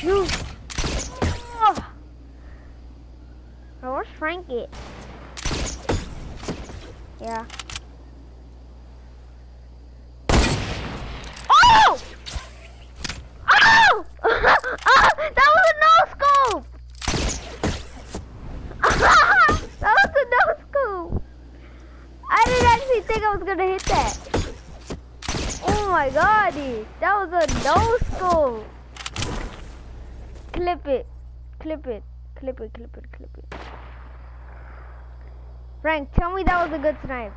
You. Oh. Bro, where's Frank at? Yeah. Oh! Oh! Ah, that was a no scope! that was a no scope! I didn't actually think I was gonna hit that. Oh my god. That was a no scope. Clip it. Clip it. Clip it, clip it, clip it. Frank, tell me that was a good snipe.